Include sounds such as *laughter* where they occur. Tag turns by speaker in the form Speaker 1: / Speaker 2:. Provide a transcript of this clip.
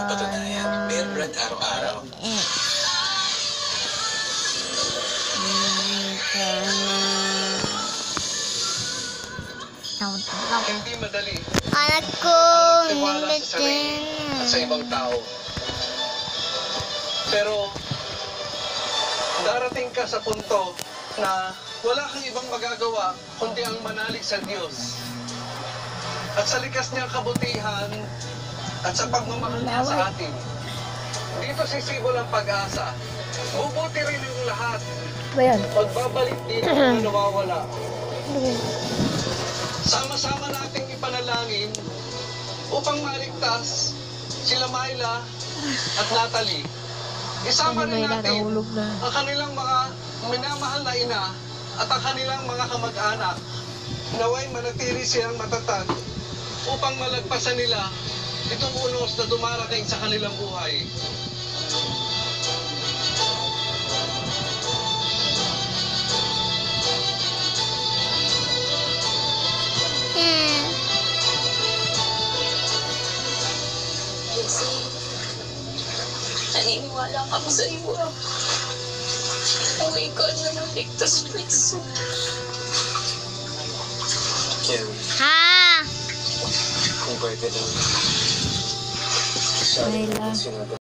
Speaker 1: ng patunayang meron brand araw-araw.
Speaker 2: Hindi madali.
Speaker 3: Anak ko,
Speaker 2: tiwala sa sarili at sa ibang tao. Pero, darating ka sa punto na wala kang ibang magagawa kundi ang manalig sa Diyos. At sa likas niyang kabutihan, at sa pagmamahal niya sa atin. Dito sisibol ang pag-asa. Bubuti rin yung lahat.
Speaker 3: Ba yan?
Speaker 2: Pagbabalik dito *clears throat* ang nawawala. Sama-sama nating ipanalangin upang maligtas sila Myla at Natalie. Isama rin natin
Speaker 1: na.
Speaker 2: ang kanilang mga minamahal na ina at ang kanilang mga kamag-anak. Naway manatili silang matatag upang malagpasan nila itong unos na dumarating sa kanilang buhay.
Speaker 3: Hmm.
Speaker 4: Kasi, naniniwala kami sa iyo. Ang ikaw na ng ligtas, please.
Speaker 5: Kim,
Speaker 3: Ha?
Speaker 5: kung pwede lang.
Speaker 1: 对
Speaker 5: 了。